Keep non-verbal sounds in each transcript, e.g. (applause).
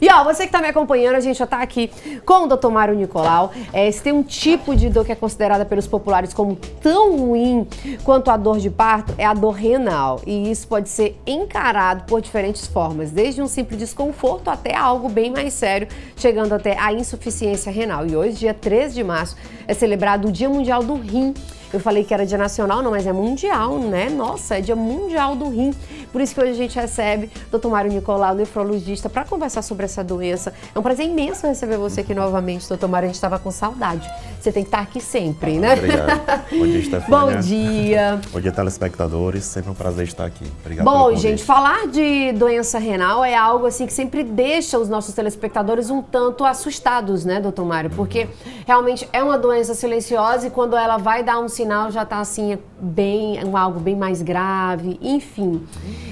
E ó, você que está me acompanhando, a gente já está aqui com o doutor Mário Nicolau. É, se tem um tipo de dor que é considerada pelos populares como tão ruim quanto a dor de parto, é a dor renal. E isso pode ser encarado por diferentes formas, desde um simples desconforto até algo bem mais sério, chegando até a insuficiência renal. E hoje, dia 13 de março, é celebrado o Dia Mundial do Rim. Eu falei que era dia nacional, não, mas é mundial, né? Nossa, é dia mundial do rim. Por isso que hoje a gente recebe o Dr. Mário Nicolau, nefrologista, para conversar sobre essa doença. É um prazer imenso receber você aqui novamente, doutor Mário. A gente estava com saudade. Você tem que estar aqui sempre, né? Obrigado. Bom dia, (laughs) Stefania. Bom dia. Bom dia, telespectadores. Sempre um prazer estar aqui. Obrigado Bom, gente, falar de doença renal é algo assim que sempre deixa os nossos telespectadores um tanto assustados, né, doutor Mário? Porque realmente é uma doença silenciosa e quando ela vai dar um sinal já está assim bem, algo bem mais grave, enfim.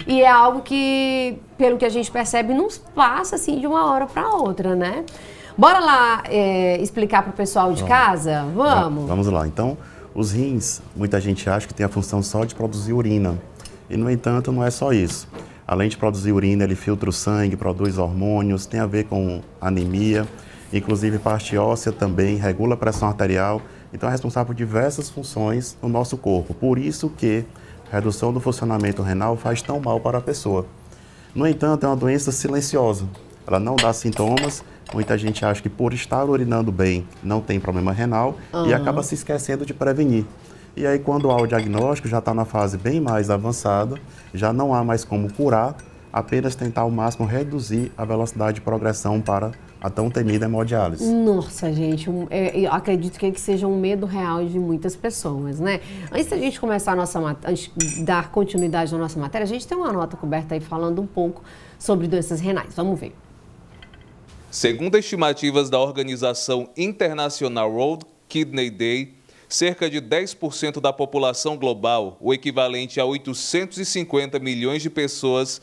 E é algo que, pelo que a gente percebe, não passa assim de uma hora para outra, né? Bora lá é, explicar para o pessoal de casa? Vamos? Vamos lá. Então, os rins, muita gente acha que tem a função só de produzir urina. E, no entanto, não é só isso. Além de produzir urina, ele filtra o sangue, produz hormônios, tem a ver com anemia, inclusive parte óssea também, regula a pressão arterial. Então, é responsável por diversas funções no nosso corpo. Por isso que a redução do funcionamento renal faz tão mal para a pessoa. No entanto, é uma doença silenciosa. Ela não dá sintomas, Muita gente acha que por estar urinando bem não tem problema renal uhum. e acaba se esquecendo de prevenir. E aí, quando há o diagnóstico, já está na fase bem mais avançada, já não há mais como curar, apenas tentar ao máximo reduzir a velocidade de progressão para a tão temida hemodiálise. Nossa, gente, é, eu acredito que, que seja um medo real de muitas pessoas, né? Antes da gente começar a nossa antes de dar continuidade na nossa matéria, a gente tem uma nota coberta aí falando um pouco sobre doenças renais. Vamos ver. Segundo estimativas da organização internacional World Kidney Day, cerca de 10% da população global, o equivalente a 850 milhões de pessoas,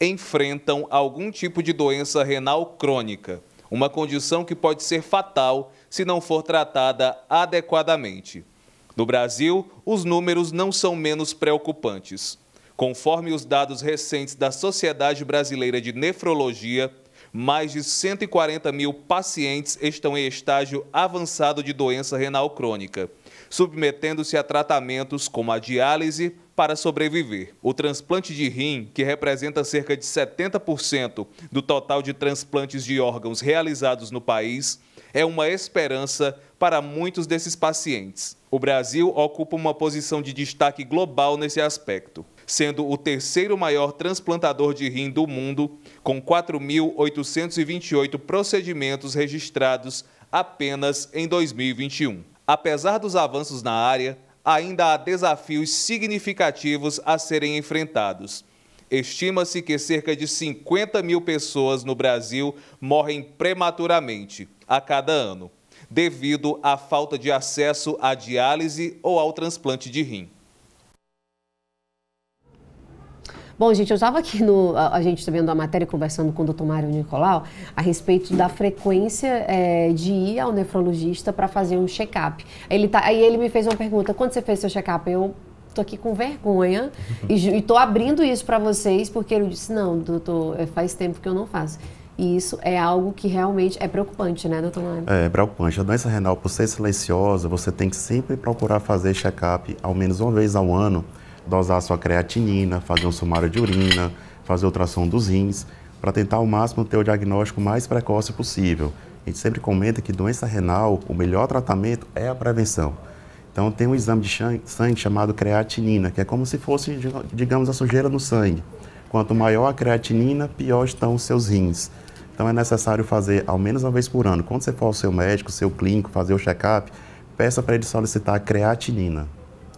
enfrentam algum tipo de doença renal crônica, uma condição que pode ser fatal se não for tratada adequadamente. No Brasil, os números não são menos preocupantes. Conforme os dados recentes da Sociedade Brasileira de Nefrologia, mais de 140 mil pacientes estão em estágio avançado de doença renal crônica, submetendo-se a tratamentos como a diálise para sobreviver. O transplante de rim, que representa cerca de 70% do total de transplantes de órgãos realizados no país, é uma esperança para muitos desses pacientes. O Brasil ocupa uma posição de destaque global nesse aspecto sendo o terceiro maior transplantador de rim do mundo, com 4.828 procedimentos registrados apenas em 2021. Apesar dos avanços na área, ainda há desafios significativos a serem enfrentados. Estima-se que cerca de 50 mil pessoas no Brasil morrem prematuramente a cada ano, devido à falta de acesso à diálise ou ao transplante de rim. Bom, gente, eu estava aqui no. A, a gente está vendo a matéria conversando com o doutor Mário Nicolau a respeito da frequência é, de ir ao nefrologista para fazer um check-up. Ele tá, aí ele me fez uma pergunta: quando você fez seu check-up? Eu tô aqui com vergonha e, estou abrindo isso para vocês porque ele disse: não, doutor, é, faz tempo que eu não faço. E isso é algo que realmente é preocupante, né, doutor Mário? É, preocupante. A doença renal, por ser silenciosa, você tem que sempre procurar fazer check-up ao menos uma vez ao ano dosar sua creatinina, fazer um sumário de urina, fazer ultrassom dos rins, para tentar ao máximo ter o diagnóstico mais precoce possível. A gente sempre comenta que doença renal, o melhor tratamento é a prevenção. Então tem um exame de sangue chamado creatinina, que é como se fosse, digamos, a sujeira no sangue. Quanto maior a creatinina, pior estão os seus rins. Então é necessário fazer ao menos uma vez por ano. Quando você for ao seu médico, seu clínico, fazer o check-up, peça para ele solicitar creatinina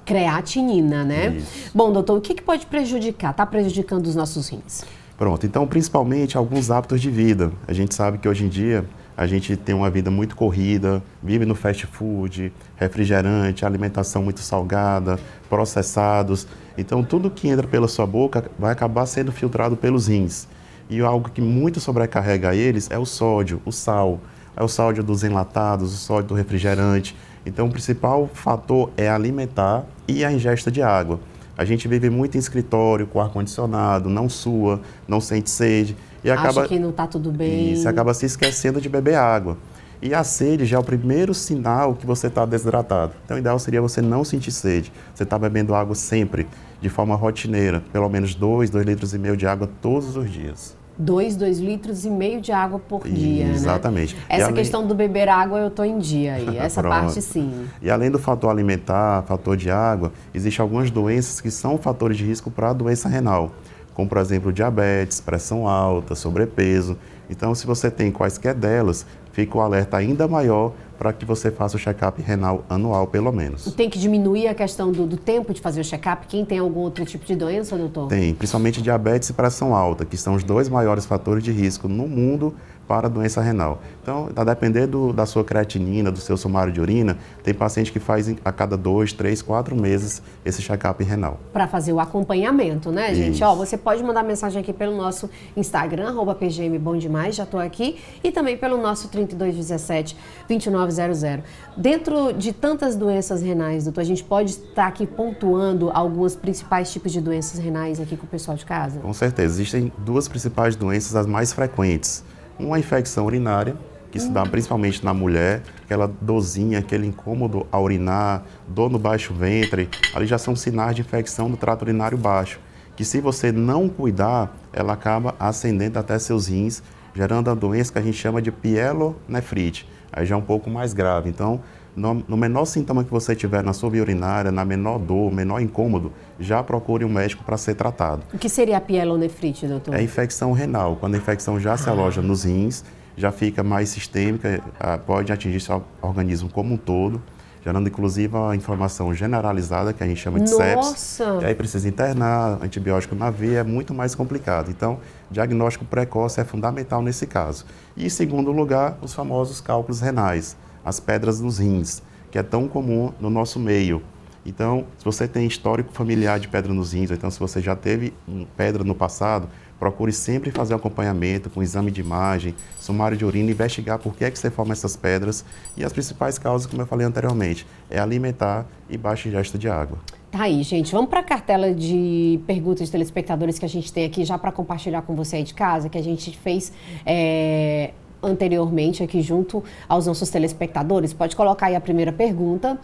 creatinina, né? Isso. Bom, doutor, o que, que pode prejudicar? Está prejudicando os nossos rins? Pronto, então principalmente alguns hábitos de vida. A gente sabe que hoje em dia a gente tem uma vida muito corrida, vive no fast food, refrigerante, alimentação muito salgada, processados. Então tudo que entra pela sua boca vai acabar sendo filtrado pelos rins. E algo que muito sobrecarrega eles é o sódio, o sal. É o sódio dos enlatados, o sódio do refrigerante. Então, o principal fator é alimentar e a ingesta de água. A gente vive muito em escritório, com ar-condicionado, não sua, não sente sede. E acaba, que não está tudo bem. Você acaba se esquecendo de beber água. E a sede já é o primeiro sinal que você está desidratado. Então, o ideal seria você não sentir sede. Você está bebendo água sempre, de forma rotineira, pelo menos 2, 2 litros e meio de água todos os dias. 2, 2 litros e meio de água por dia. Né? Exatamente. Né? Essa além... questão do beber água eu estou em dia aí. (laughs) Essa parte sim. E além do fator alimentar, fator de água, existem algumas doenças que são fatores de risco para a doença renal, como por exemplo diabetes, pressão alta, sobrepeso. Então, se você tem quaisquer delas, fica o alerta ainda maior para que você faça o check-up renal anual, pelo menos. Tem que diminuir a questão do, do tempo de fazer o check-up? Quem tem algum outro tipo de doença, doutor? Tem, principalmente diabetes e pressão alta, que são os dois maiores fatores de risco no mundo para doença renal. Então, a depender do, da sua creatinina, do seu sumário de urina, tem paciente que faz a cada dois, três, quatro meses esse check-up renal. Para fazer o acompanhamento, né, gente? Ó, você pode mandar mensagem aqui pelo nosso Instagram, arroba PGM Bom Demais, já estou aqui, e também pelo nosso 3217 2900. Dentro de tantas doenças renais, doutor, a gente pode estar aqui pontuando alguns principais tipos de doenças renais aqui com o pessoal de casa? Com certeza. Existem duas principais doenças, as mais frequentes uma infecção urinária, que se dá principalmente na mulher, aquela dorzinha, aquele incômodo a urinar, dor no baixo ventre, ali já são sinais de infecção do trato urinário baixo, que se você não cuidar, ela acaba ascendendo até seus rins, gerando a doença que a gente chama de pielonefrite, aí já é um pouco mais grave. Então, no, no, menor sintoma que você tiver na sua via urinária, na menor dor, menor incômodo, já procure um médico para ser tratado. O que seria a pielonefrite, doutor? É infecção renal. Quando a infecção já se aloja ah. nos rins, já fica mais sistêmica, pode atingir seu organismo como um todo, gerando inclusive a inflamação generalizada, que a gente chama de sepsis. E aí precisa internar, antibiótico na veia, é muito mais complicado. Então, diagnóstico precoce é fundamental nesse caso. E, em segundo lugar, os famosos cálculos renais as pedras nos rins, que é tão comum no nosso meio. Então, se você tem histórico familiar de pedra nos rins, ou então se você já teve pedra no passado, procure sempre fazer acompanhamento com exame de imagem, sumário de urina, investigar por que é que você forma essas pedras e as principais causas, como eu falei anteriormente, é alimentar e baixa ingesta de água. Tá aí, gente. Vamos para a cartela de perguntas de telespectadores que a gente tem aqui já para compartilhar com você aí de casa, que a gente fez é, anteriormente aqui junto aos nossos telespectadores. Pode colocar aí a primeira pergunta.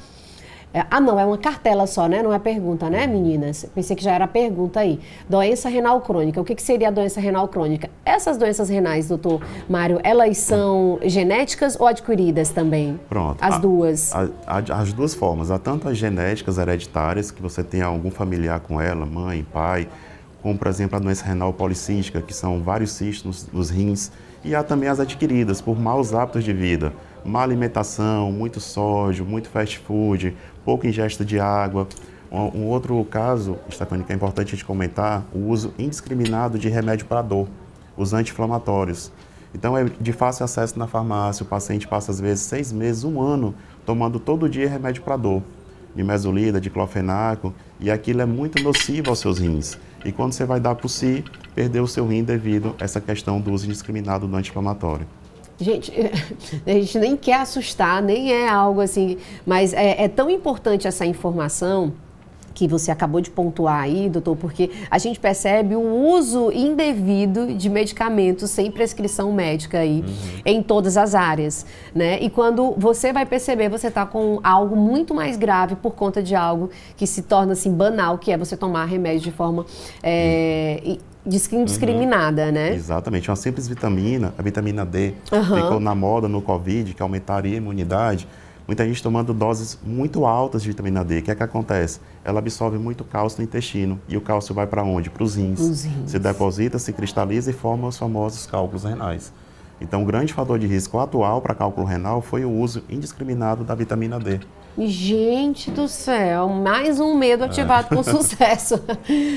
É, ah, não, é uma cartela só, né? Não é pergunta, né, meninas? Pensei que já era pergunta aí. Doença renal crônica. O que, que seria a doença renal crônica? Essas doenças renais, doutor Mário, elas são genéticas ou adquiridas também? Pronto. As a, duas. A, a, as duas formas. Há tanto as genéticas hereditárias, que você tem algum familiar com ela, mãe, pai, como, por exemplo, a doença renal policística, que são vários cistos nos rins e há também as adquiridas por maus hábitos de vida, má alimentação, muito sódio, muito fast food, pouca ingesta de água. Um, outro caso, que é importante a gente comentar, o uso indiscriminado de remédio para dor, os anti-inflamatórios. Então é de fácil acesso na farmácia, o paciente passa às vezes seis meses, um ano, tomando todo dia remédio para dor, de mesolida, de clofenaco, e aquilo é muito nocivo aos seus rins. E quando você vai dar por si, perdeu o seu rim devido a essa questão do uso indiscriminado do anti-inflamatório. Gente, (laughs) a gente nem quer assustar, nem é algo assim, mas é, é tão importante essa informação que você acabou de pontuar aí, doutor, porque a gente percebe o uso indevido de medicamentos sem prescrição médica aí uhum. em todas as áreas, né? E quando você vai perceber, você está com algo muito mais grave por conta de algo que se torna assim banal, que é você tomar remédio de forma é, uhum indiscriminada, uhum. né? Exatamente. Uma simples vitamina, a vitamina D, uhum. ficou na moda no Covid, que aumentaria a imunidade muita gente tomando doses muito altas de vitamina D. O que é que acontece? Ela absorve muito cálcio no intestino. E o cálcio vai para onde? Para os rins. rins. Se deposita, se cristaliza e forma os famosos cálculos renais. Então, o grande fator de risco atual para cálculo renal foi o uso indiscriminado da vitamina D. Gente do céu, mais um medo ativado com (laughs) sucesso.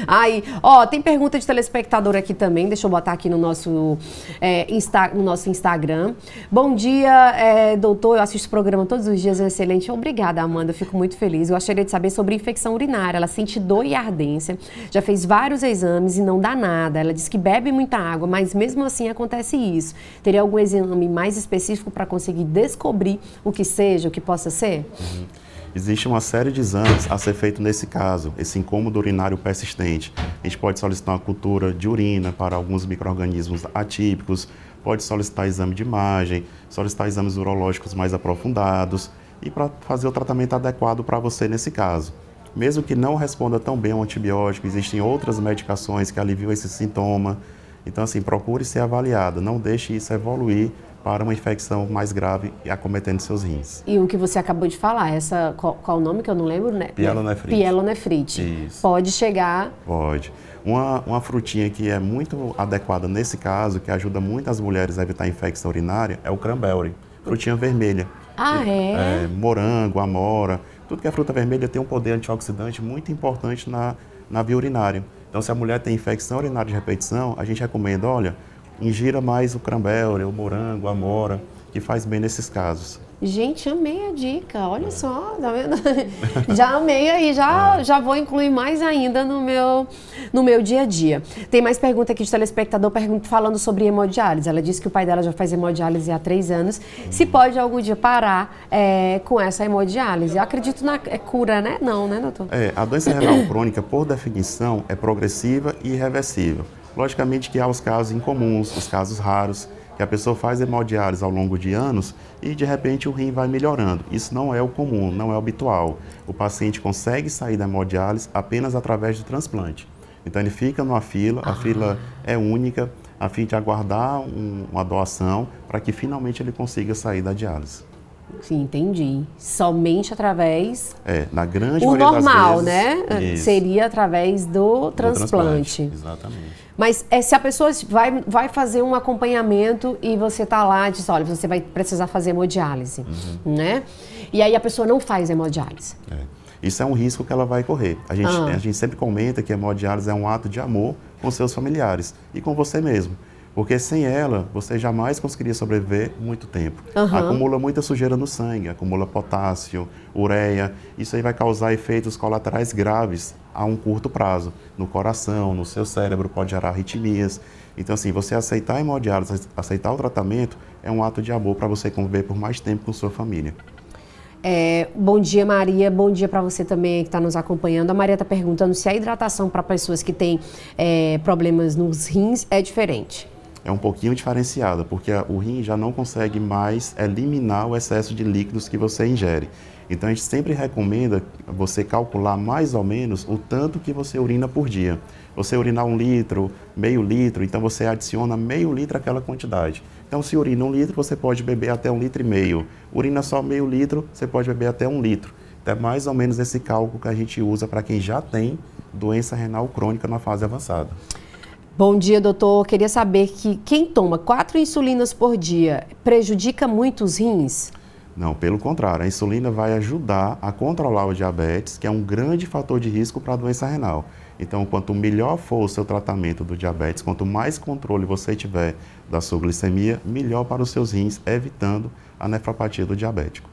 Aí, ó, tem pergunta de telespectador aqui também, deixa eu botar aqui no nosso, é, Insta, no nosso Instagram. Bom dia, é, doutor, eu assisto o programa todos os dias, é excelente. Obrigada, Amanda, eu fico muito feliz. Eu gostaria de saber sobre infecção urinária. Ela sente dor e ardência, já fez vários exames e não dá nada. Ela diz que bebe muita água, mas mesmo assim acontece isso. Teria algum exame mais específico para conseguir descobrir o que seja, o que possa ser? Uhum. Existe uma série de exames a ser feito nesse caso, esse incômodo urinário persistente. A gente pode solicitar uma cultura de urina para alguns micro-organismos atípicos, pode solicitar exame de imagem, solicitar exames urológicos mais aprofundados e para fazer o tratamento adequado para você nesse caso. Mesmo que não responda tão bem ao antibiótico, existem outras medicações que aliviam esse sintoma. Então, assim, procure ser avaliada, não deixe isso evoluir para uma infecção mais grave e acometendo seus rins. E o que você acabou de falar, essa qual, qual o nome que eu não lembro, né? Pielonefrite. Pielonefrite. Isso. Pode chegar. Pode. Uma, uma frutinha que é muito adequada nesse caso, que ajuda muito as mulheres a evitar infecção urinária, é o cranberry, frutinha vermelha. Ah, é? é morango, amora, tudo que é fruta vermelha tem um poder antioxidante muito importante na, na via urinária. Então, se a mulher tem infecção urinária de repetição, a gente recomenda, olha, ingira mais o cranberry, o morango, a amora, que faz bem nesses casos. Gente, amei a dica. Olha só, tá vendo? (laughs) já amei aí, já, é. já vou incluir mais ainda no meu, no meu dia a dia. Tem mais pergunta aqui de telespectador falando sobre hemodiálise. Ela disse que o pai dela já faz hemodiálise há três anos. Se pode algum dia parar é, com essa hemodiálise? Eu acredito na é cura, né? Não, né, doutor? É, a doença renal crônica, por definição, é progressiva e irreversível. Logicamente que há os casos incomuns, os casos raros, que a pessoa faz hemodiálise ao longo de anos e de repente o rim vai melhorando. Isso não é o comum, não é o habitual. O paciente consegue sair da hemodiálise apenas através do transplante. Então ele fica numa fila, a ah. fila é única, a fim de aguardar um, uma doação para que finalmente ele consiga sair da diálise. Sim, entendi. Somente através. É, na grande o maioria normal, das vezes, né? Isso. Seria através do, do transplante. transplante. Exatamente. Mas é, se a pessoa vai, vai fazer um acompanhamento e você está lá e diz, olha, você vai precisar fazer hemodiálise, uhum. né? E aí a pessoa não faz hemodiálise. É. Isso é um risco que ela vai correr. A gente, ah. a gente sempre comenta que a hemodiálise é um ato de amor com seus familiares e com você mesmo. Porque sem ela, você jamais conseguiria sobreviver muito tempo. Uhum. Acumula muita sujeira no sangue, acumula potássio, ureia. Isso aí vai causar efeitos colaterais graves a um curto prazo. No coração, no seu cérebro, pode gerar arritmias. Então, assim, você aceitar a hemodiálise, aceitar o tratamento, é um ato de amor para você conviver por mais tempo com sua família. É, bom dia, Maria. Bom dia para você também que está nos acompanhando. A Maria está perguntando se a hidratação para pessoas que têm é, problemas nos rins é diferente é um pouquinho diferenciada, porque o rim já não consegue mais eliminar o excesso de líquidos que você ingere. Então a gente sempre recomenda você calcular mais ou menos o tanto que você urina por dia. Você urinar um litro, meio litro, então você adiciona meio litro àquela quantidade. Então se urina um litro, você pode beber até um litro e meio. Urina só meio litro, você pode beber até um litro. Então é mais ou menos esse cálculo que a gente usa para quem já tem doença renal crônica na fase avançada. Bom dia, doutor. Queria saber que quem toma quatro insulinas por dia prejudica muito os rins? Não, pelo contrário, a insulina vai ajudar a controlar o diabetes, que é um grande fator de risco para a doença renal. Então, quanto melhor for o seu tratamento do diabetes, quanto mais controle você tiver da sua glicemia, melhor para os seus rins, evitando a nefropatia do diabético.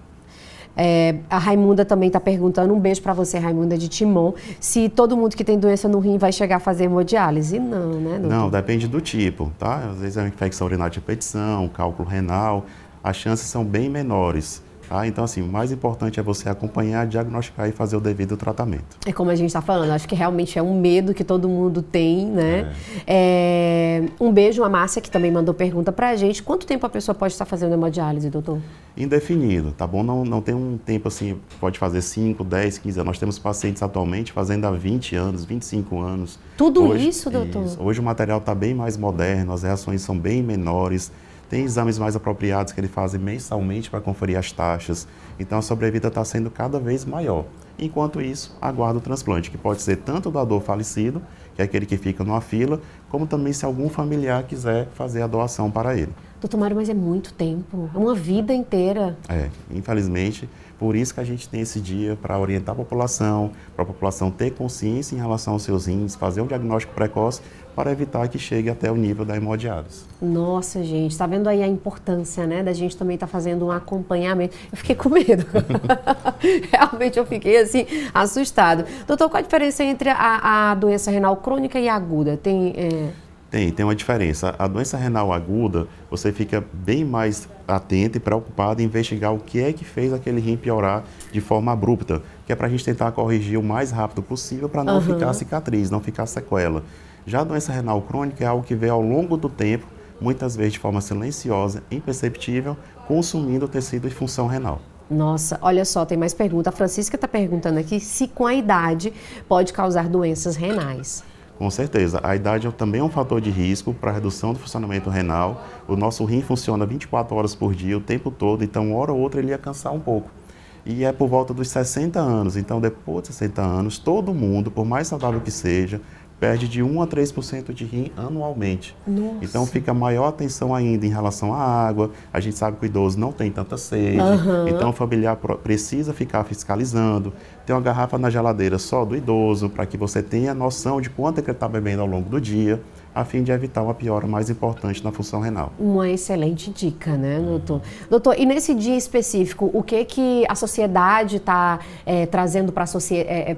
É, a Raimunda também está perguntando, um beijo para você, Raimunda de Timon, se todo mundo que tem doença no rim vai chegar a fazer hemodiálise. Não, né? Doutor? Não, depende do tipo, tá? Às vezes é uma infecção urinária de repetição, cálculo renal, as chances são bem menores. Tá? Então, assim, o mais importante é você acompanhar, diagnosticar e fazer o devido tratamento. É como a gente está falando, acho que realmente é um medo que todo mundo tem, né? É. É, um beijo a Márcia, que também mandou pergunta para a gente. Quanto tempo a pessoa pode estar fazendo hemodiálise, doutor? Indefinido, tá bom? Não, não tem um tempo assim, pode fazer 5, 10, 15 anos. Nós temos pacientes atualmente fazendo há 20 anos, 25 anos. Tudo Hoje, isso, doutor? Isso. Hoje o material está bem mais moderno, as reações são bem menores. Tem exames mais apropriados que ele faz mensalmente para conferir as taxas. Então a sobrevida está sendo cada vez maior. Enquanto isso, aguarda o transplante, que pode ser tanto o doador falecido, que é aquele que fica numa fila, como também se algum familiar quiser fazer a doação para ele. Doutor Mário, mas é muito tempo, é uma vida inteira. É, infelizmente, por isso que a gente tem esse dia para orientar a população, para a população ter consciência em relação aos seus rins, fazer um diagnóstico precoce para evitar que chegue até o nível da hemodiálise. Nossa, gente, está vendo aí a importância, né, da gente também estar tá fazendo um acompanhamento. Eu fiquei com medo. (laughs) Realmente eu fiquei assim assustado. Doutor, qual a diferença entre a, a doença renal crônica e aguda? Tem é... Tem, tem uma diferença. A doença renal aguda, você fica bem mais atento e preocupado em investigar o que é que fez aquele rim piorar de forma abrupta, que é para a gente tentar corrigir o mais rápido possível para não uhum. ficar cicatriz, não ficar sequela. Já a doença renal crônica é algo que vem ao longo do tempo, muitas vezes de forma silenciosa, imperceptível, consumindo o tecido de função renal. Nossa, olha só, tem mais pergunta. A Francisca está perguntando aqui se com a idade pode causar doenças renais. Com certeza. A idade é também é um fator de risco para a redução do funcionamento renal. O nosso rim funciona 24 horas por dia, o tempo todo, então, uma hora ou outra, ele ia cansar um pouco. E é por volta dos 60 anos. Então, depois de 60 anos, todo mundo, por mais saudável que seja, perde de 1 a 3% de rim anualmente. Nossa. Então fica maior atenção ainda em relação à água. A gente sabe que o idoso não tem tanta sede. Uhum. Então o familiar precisa ficar fiscalizando. Tem uma garrafa na geladeira só do idoso, para que você tenha noção de quanto é que ele está bebendo ao longo do dia a fim de evitar uma piora mais importante na função renal. Uma excelente dica, né, doutor? Doutor, e nesse dia específico, o que que a sociedade está é, trazendo para é, é,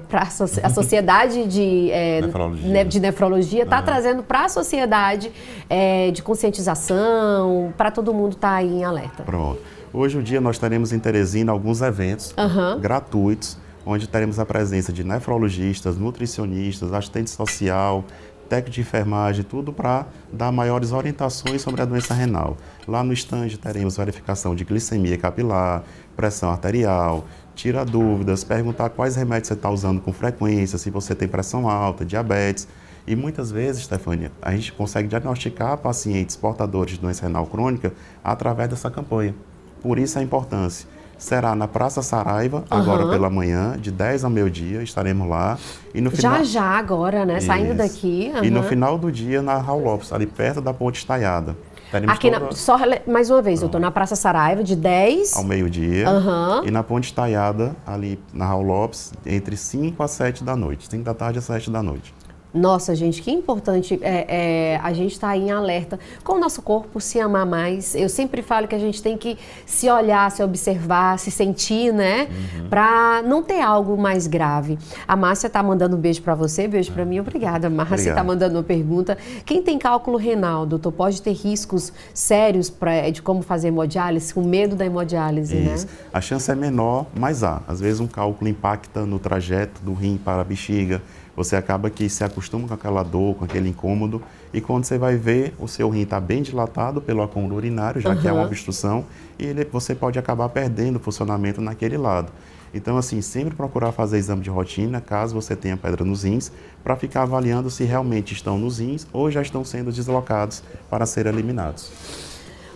a sociedade de, é, nefrologia de nefrologia está uhum. trazendo para a sociedade é, de conscientização, para todo mundo estar tá aí em alerta? Pronto. Hoje o dia nós teremos em Teresina alguns eventos uhum. gratuitos, onde teremos a presença de nefrologistas, nutricionistas, assistente social, técnico de enfermagem, tudo para dar maiores orientações sobre a doença renal. Lá no estande teremos verificação de glicemia capilar, pressão arterial, tira dúvidas, perguntar quais remédios você está usando com frequência, se você tem pressão alta, diabetes. E muitas vezes, Stefania, a gente consegue diagnosticar pacientes portadores de doença renal crônica através dessa campanha. Por isso a importância será na Praça Saraiva, agora pela manhã, de 10 ao meio-dia, estaremos lá. E no final... Já, já, agora, né? Isso. Saindo daqui. Uhum. E no final do dia, na Raul Lopes, ali perto da Ponte Estaiada. Aqui, toda... na, só mais uma vez, estou na Praça Saraiva, de 10... Ao meio-dia. Uhum. E na Ponte Estaiada, ali na Raul Lopes, entre 5 a 7 da noite. 5 da tarde a 7 da noite. Nossa, gente, que importante é, é a gente estar tá em alerta com o nosso corpo, se amar mais. Eu sempre falo que a gente tem que se olhar, se observar, se sentir, né? Uhum. Para não ter algo mais grave. A Márcia está mandando um beijo para você, beijo para mim. Obrigada, Márcia. está mandando uma pergunta. Quem tem cálculo renal, doutor, pode ter riscos sérios pra, de como fazer hemodiálise, com medo da hemodiálise, né? Isso. né? A chance é menor, mas há. Às vezes um cálculo impacta no trajeto do rim para a bexiga você acaba que se acostuma com aquela dor, com aquele incômodo, e quando você vai ver, o seu rim está bem dilatado pelo acúmulo urinário, já uhum. que é uma obstrução, e ele, você pode acabar perdendo o funcionamento naquele lado. Então, assim, sempre procurar fazer exame de rotina, caso você tenha pedra nos rins, para ficar avaliando se realmente estão nos rins ou já estão sendo deslocados para serem eliminados.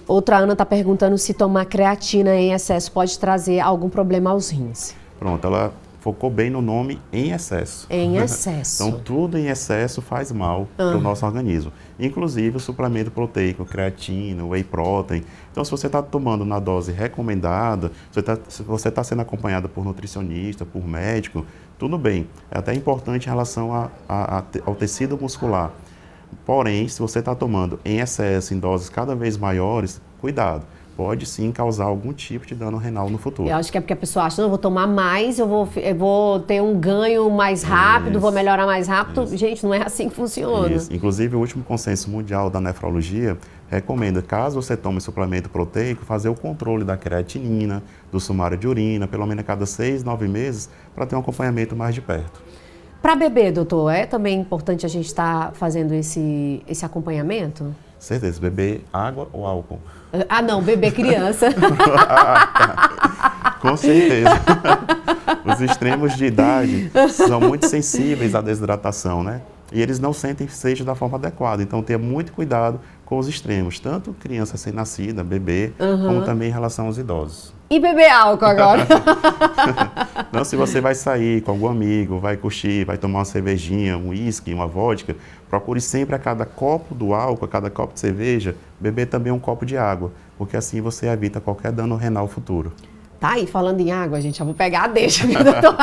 Outra Ana está perguntando se tomar creatina em excesso pode trazer algum problema aos rins. Pronto, ela focou bem no nome em excesso. Em (laughs) excesso. então, tudo em excesso faz mal uhum. para o nosso organismo. Inclusive o suplemento proteico, creatina, whey protein. Então, se você está tomando na dose recomendada, se você está tá sendo acompanhado por nutricionista, por médico, tudo bem. É até importante em relação a, a, a, ao tecido muscular. Porém, se você está tomando em excesso, em doses cada vez maiores, cuidado pode sim causar algum tipo de dano renal no futuro. Eu acho que é porque a pessoa acha, não, eu vou tomar mais, eu vou, eu vou ter um ganho mais rápido, Isso. vou melhorar mais rápido. Isso. Gente, não é assim que funciona. Isso. Inclusive, o último consenso mundial da nefrologia recomenda, caso você tome suplemento proteico, fazer o controle da creatinina, do sumário de urina, pelo menos a cada seis, nove meses, para ter um acompanhamento mais de perto. Para beber, doutor, é também importante a gente estar tá fazendo esse, esse acompanhamento? Certeza, beber água ou álcool? Ah, não, beber criança. (laughs) Com certeza. Os extremos de idade são muito sensíveis à desidratação, né? E eles não sentem sede da forma adequada. Então, tenha muito cuidado com os extremos, tanto criança recém-nascida, bebê, uhum. como também em relação aos idosos. E beber álcool agora? (laughs) Não, se você vai sair com algum amigo, vai curtir, vai tomar uma cervejinha, um uísque, uma vodka, procure sempre a cada copo do álcool, a cada copo de cerveja, beber também um copo de água, porque assim você evita qualquer dano renal futuro. Tá aí, falando em água, gente, eu vou pegar a deixa, (laughs) doutor.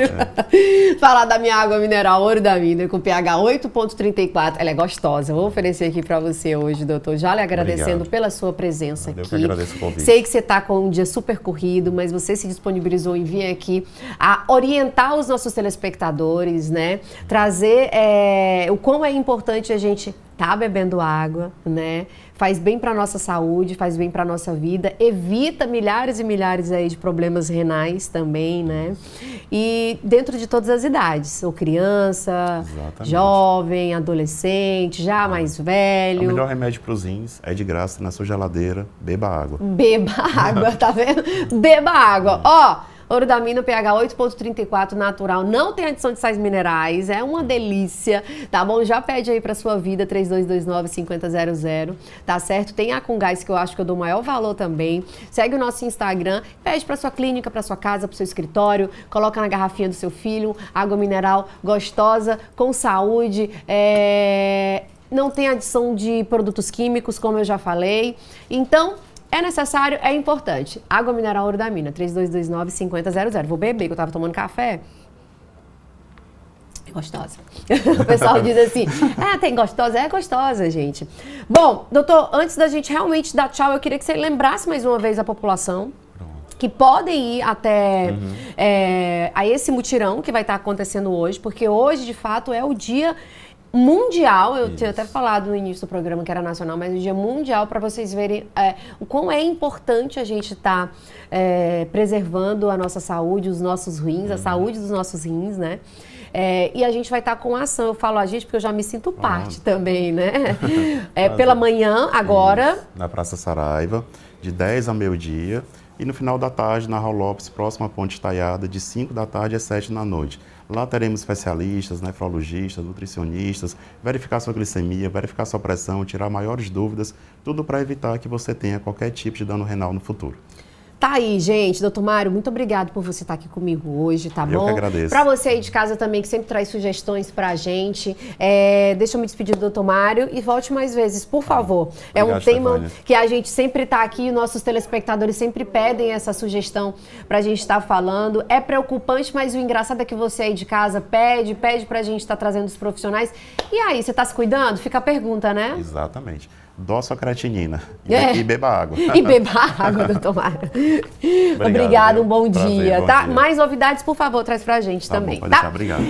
É. (laughs) Falar da minha água mineral Ouro da Vida com pH 8.34. Ela é gostosa. Vou oferecer aqui para você hoje, doutor. Já lhe agradecendo Obrigado. pela sua presença Eu aqui. Eu que agradeço o convite. Sei que você está com um dia super corrido, mas você se disponibilizou em vir aqui a orientar os nossos telespectadores, né? Trazer é, o quão é importante a gente tá bebendo água, né? Faz bem para nossa saúde, faz bem para nossa vida, evita milhares e milhares aí de problemas renais também, né? E dentro de todas as idades, ou criança, Exatamente. jovem, adolescente, já mais velho. O melhor remédio para os rins é de graça na sua geladeira, beba água. Beba (laughs) água, tá vendo? Beba água. Ó, Ouro da Mina pH 8.34 natural, não tem adição de sais minerais, é uma delícia, tá bom? Já pede aí pra sua vida 3229-5000, tá certo? Tem a com gás que eu acho que eu dou maior valor também. Segue o nosso Instagram, pede pra sua clínica, pra sua casa, pro seu escritório, coloca na garrafinha do seu filho, água mineral gostosa, com saúde, é... não tem adição de produtos químicos, como eu já falei. Então, é necessário, é importante. Água mineral ouro da mina, 3229-5000. Vou beber, que eu tava tomando café. É gostosa. (laughs) o pessoal diz assim, ah, tem gostosa? É gostosa, gente. Bom, doutor, antes da gente realmente dar tchau, eu queria que você lembrasse mais uma vez a população que podem ir até uhum. é, a esse mutirão que vai estar acontecendo hoje, porque hoje, de fato, é o dia mundial, eu Isso. tinha até falado no início do programa que era nacional, mas o dia mundial para vocês verem é, o quão é importante a gente estar tá, é, preservando a nossa saúde, os nossos rins, a uhum. saúde dos nossos rins, né? É, e a gente vai estar tá com ação. Eu falo a gente porque eu já me sinto parte ah. também, né? (laughs) É, pela manhã, agora. Na Praça Saraiva, de 10 a meio-dia. E no final da tarde, na Raul Lopes, próxima à Ponte Taiada, de 5 da tarde às 7 da noite. Lá teremos especialistas, nefrologistas, nutricionistas, verificar sua glicemia, verificar sua pressão, tirar maiores dúvidas, tudo para evitar que você tenha qualquer tipo de dano renal no futuro. Tá aí, gente. Doutor Mário, muito obrigado por você estar aqui comigo hoje, tá eu bom? Eu que agradeço. Pra você aí de casa também, que sempre traz sugestões pra gente. É, deixa eu me despedir do doutor Mário e volte mais vezes, por tá favor. Ah, é um tema Stefania. que a gente sempre tá aqui, nossos telespectadores sempre pedem essa sugestão pra gente estar tá falando. É preocupante, mas o engraçado é que você aí de casa pede, pede pra gente estar tá trazendo os profissionais. E aí, você tá se cuidando? Fica a pergunta, né? Exatamente creatinina e, é. e beba água. (laughs) E beba água, (laughs) doutor Mário. Obrigado, Obrigado um bom Prazer, dia, bom tá? Dia. Mais novidades, por favor, traz pra gente tá também, bom, tá? Deixar, obrigado.